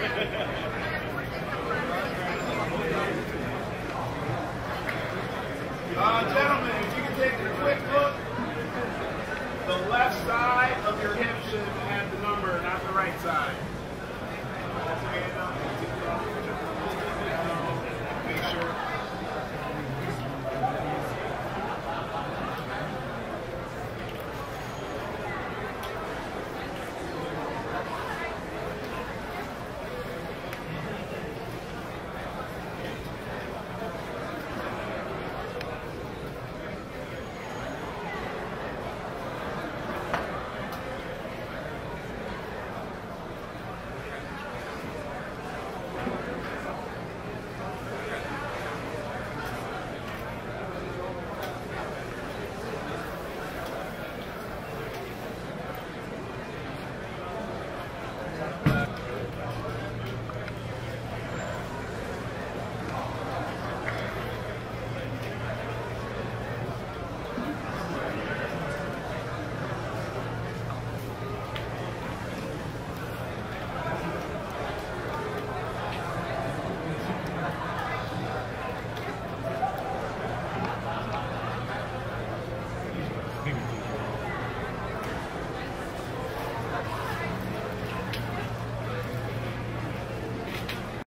Uh, gentlemen, if you can take a quick look, the left side of your hip should have the number, not the right side.